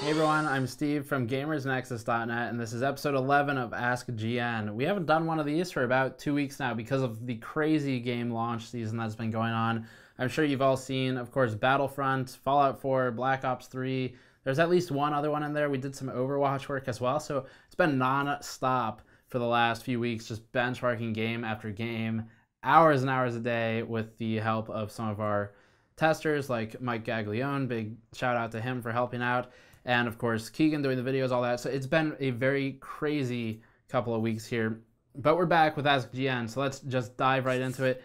Hey everyone, I'm Steve from GamersNexus.net, and this is episode 11 of Ask GN. We haven't done one of these for about two weeks now because of the crazy game launch season that's been going on. I'm sure you've all seen, of course, Battlefront, Fallout 4, Black Ops 3. There's at least one other one in there. We did some Overwatch work as well, so it's been non-stop for the last few weeks, just benchmarking game after game, hours and hours a day with the help of some of our testers like Mike Gaglione. Big shout out to him for helping out and of course Keegan doing the videos, all that. So it's been a very crazy couple of weeks here, but we're back with Ask GN. So let's just dive right into it.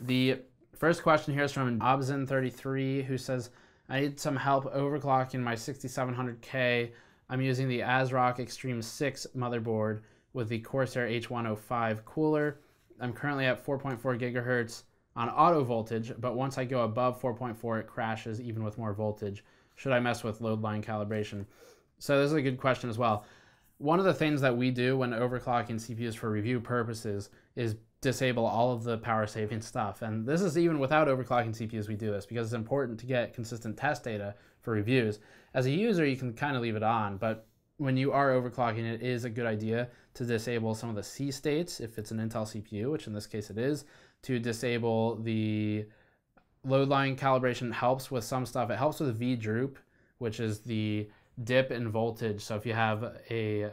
The first question here is from Obzin33, who says, "I need some help overclocking my 6700K. I'm using the ASRock Extreme 6 motherboard with the Corsair H105 cooler. I'm currently at 4.4 gigahertz." on auto voltage, but once I go above 4.4, it crashes even with more voltage. Should I mess with load line calibration? So this is a good question as well. One of the things that we do when overclocking CPUs for review purposes is disable all of the power saving stuff. And this is even without overclocking CPUs, we do this because it's important to get consistent test data for reviews. As a user, you can kind of leave it on, but when you are overclocking, it is a good idea to disable some of the C states if it's an Intel CPU, which in this case it is, to disable the load line calibration helps with some stuff. It helps with V-droop, which is the dip in voltage. So if you have a,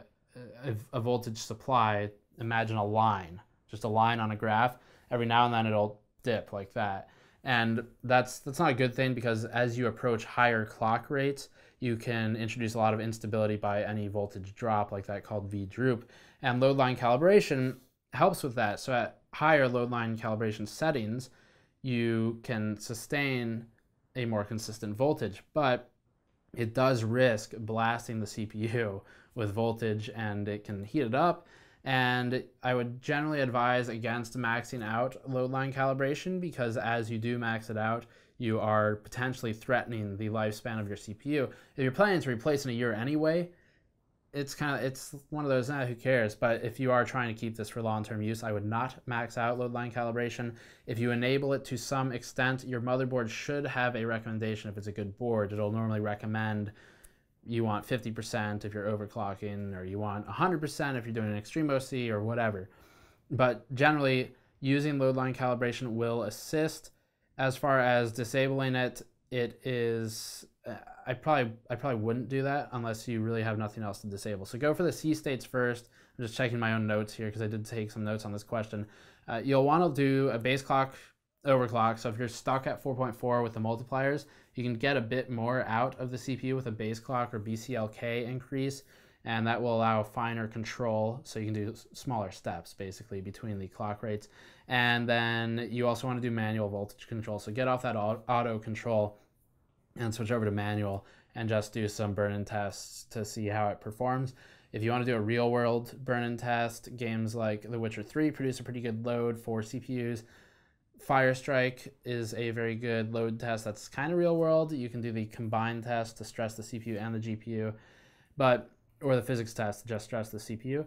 a, a, voltage supply, imagine a line, just a line on a graph. Every now and then it'll dip like that. And that's, that's not a good thing because as you approach higher clock rates, you can introduce a lot of instability by any voltage drop like that called V-droop. And load line calibration helps with that. So at higher load line calibration settings, you can sustain a more consistent voltage, but it does risk blasting the CPU with voltage and it can heat it up. And I would generally advise against maxing out load line calibration because as you do max it out, you are potentially threatening the lifespan of your CPU. If you're planning to replace in a year anyway, it's kind of it's one of those eh, who cares? But if you are trying to keep this for long-term use i would not max out load line calibration. If you enable it to some extent your motherboard should have a recommendation if it's a good board. It'll normally recommend you want 50% if you're overclocking or you want 100% if you're doing an extreme oc or whatever. But generally using load line calibration will assist. As far as disabling it it is I probably I probably wouldn't do that unless you really have nothing else to disable. So go for the C states first. I'm just checking my own notes here because I did take some notes on this question. Uh, you'll want to do a base clock overclock. So if you're stuck at 4.4 with the multipliers, you can get a bit more out of the CPU with a base clock or BCLK increase, and that will allow finer control. So you can do smaller steps basically between the clock rates. And then you also want to do manual voltage control. So get off that auto control and switch over to manual and just do some burn-in tests to see how it performs. If you want to do a real world burn-in test, games like The Witcher 3 produce a pretty good load for CPUs. Firestrike is a very good load test that's kind of real world. You can do the combined test to stress the CPU and the GPU, but or the physics test to just stress the CPU.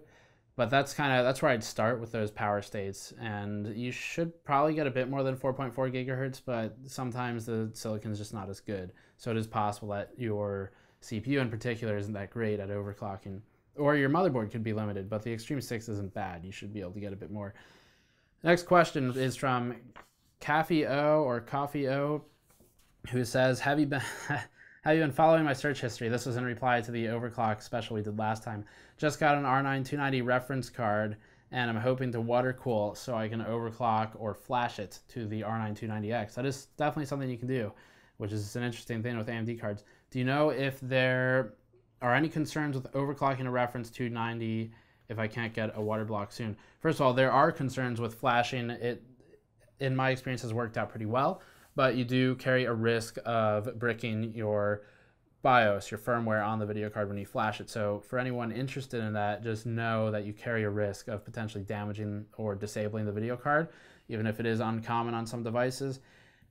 But that's kind of that's where I'd start with those power states, and you should probably get a bit more than 4.4 gigahertz, but sometimes the silicon is just not as good. So it is possible that your CPU in particular isn't that great at overclocking, or your motherboard could be limited. But the Extreme 6 isn't bad. You should be able to get a bit more. Next question is from Caffey O or Coffee O, who says, "Have you been?" Have you been following my search history? This was in reply to the overclock special we did last time. Just got an R9 290 reference card and I'm hoping to water cool so I can overclock or flash it to the R9 290X. That is definitely something you can do, which is an interesting thing with AMD cards. Do you know if there are any concerns with overclocking a reference 290 if I can't get a water block soon? First of all, there are concerns with flashing. It, in my experience, has worked out pretty well but you do carry a risk of bricking your BIOS, your firmware on the video card when you flash it. So for anyone interested in that, just know that you carry a risk of potentially damaging or disabling the video card, even if it is uncommon on some devices.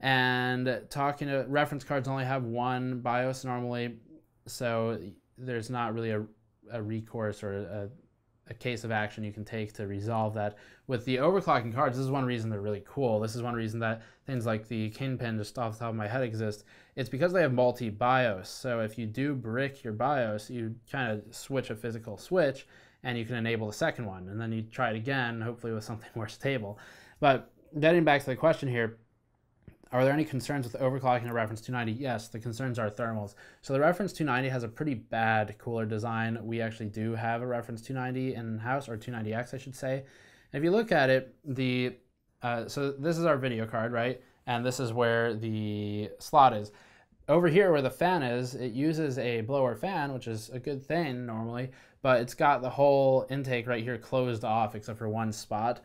And talking to reference cards only have one BIOS normally, so there's not really a, a recourse or a, a case of action you can take to resolve that. With the overclocking cards, this is one reason they're really cool. This is one reason that things like the Kingpin, just off the top of my head, exist. It's because they have multi-BIOS. So if you do brick your BIOS, you kind of switch a physical switch, and you can enable the second one. And then you try it again, hopefully with something more stable. But getting back to the question here, are there any concerns with overclocking a reference 290? Yes, the concerns are thermals. So the reference 290 has a pretty bad cooler design. We actually do have a reference 290 in-house, or 290X I should say. And if you look at it, the uh, so this is our video card, right? And this is where the slot is. Over here where the fan is, it uses a blower fan, which is a good thing normally, but it's got the whole intake right here closed off except for one spot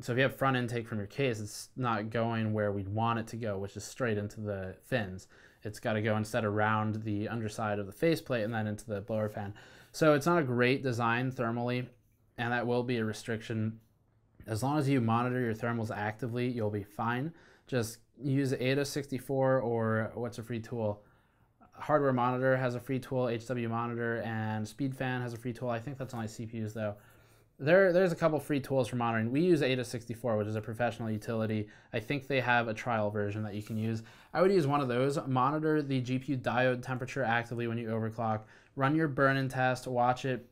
so if you have front intake from your case, it's not going where we'd want it to go, which is straight into the fins. It's got to go instead around the underside of the faceplate and then into the blower fan. So it's not a great design thermally, and that will be a restriction. As long as you monitor your thermals actively, you'll be fine. Just use AIDA64 or what's a free tool? Hardware Monitor has a free tool, HW Monitor, and SpeedFan has a free tool. I think that's only CPUs though. There, there's a couple free tools for monitoring. We use AIDA64, which is a professional utility. I think they have a trial version that you can use. I would use one of those. Monitor the GPU diode temperature actively when you overclock. Run your burn-in test. Watch it.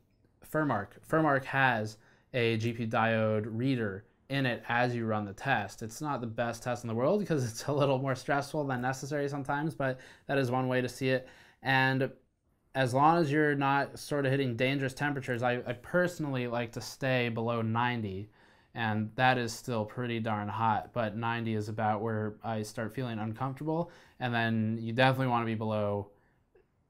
Furmark. Furmark has a GPU diode reader in it as you run the test. It's not the best test in the world because it's a little more stressful than necessary sometimes, but that is one way to see it. And as long as you're not sort of hitting dangerous temperatures, I, I, personally like to stay below 90, and that is still pretty darn hot. But 90 is about where I start feeling uncomfortable, and then you definitely want to be below.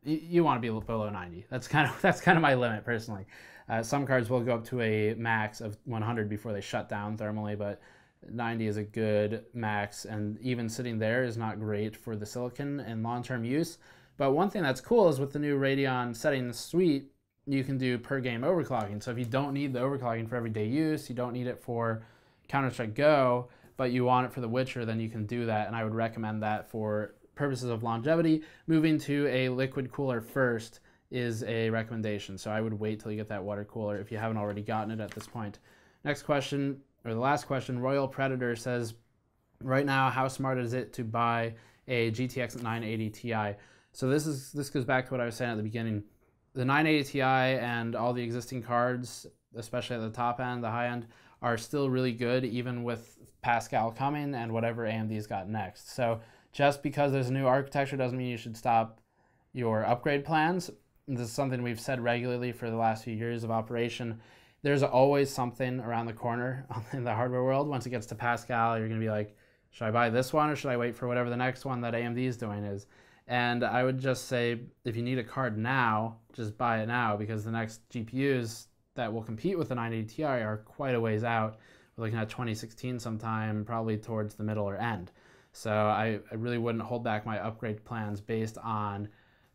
You, you want to be below 90. That's kind of that's kind of my limit personally. Uh, some cards will go up to a max of 100 before they shut down thermally, but 90 is a good max, and even sitting there is not great for the silicon in long-term use. But one thing that's cool is with the new Radeon settings suite, you can do per game overclocking. So if you don't need the overclocking for everyday use, you don't need it for Counter-Strike Go, but you want it for The Witcher, then you can do that. And I would recommend that for purposes of longevity. Moving to a liquid cooler first is a recommendation. So I would wait till you get that water cooler if you haven't already gotten it at this point. Next question, or the last question, Royal Predator says, right now, how smart is it to buy a GTX 980 Ti? So this is this goes back to what I was saying at the beginning. The 980 Ti and all the existing cards, especially at the top end, the high end, are still really good even with Pascal coming and whatever AMD's got next. So just because there's a new architecture doesn't mean you should stop your upgrade plans. This is something we've said regularly for the last few years of operation. There's always something around the corner in the hardware world. Once it gets to Pascal, you're going to be like, should I buy this one or should I wait for whatever the next one that AMD is doing is? And I would just say if you need a card now, just buy it now because the next GPUs that will compete with the 980 Ti are quite a ways out. We're looking at 2016 sometime, probably towards the middle or end. So I, I really wouldn't hold back my upgrade plans based on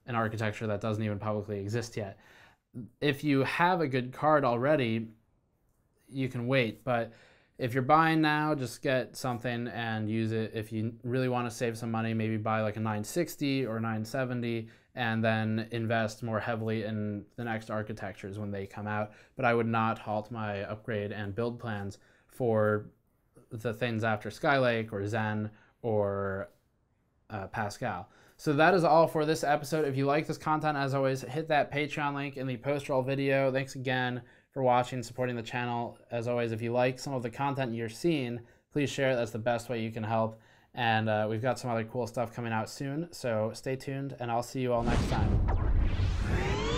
an architecture that doesn't even publicly exist yet. If you have a good card already, you can wait, but if you're buying now, just get something and use it. If you really want to save some money, maybe buy like a 960 or 970 and then invest more heavily in the next architectures when they come out. But I would not halt my upgrade and build plans for the things after Skylake or Zen or uh, Pascal. So that is all for this episode. If you like this content, as always, hit that Patreon link in the post roll video. Thanks again for watching, supporting the channel. As always, if you like some of the content you're seeing, please share it. That's the best way you can help. And uh, we've got some other cool stuff coming out soon. So stay tuned, and I'll see you all next time.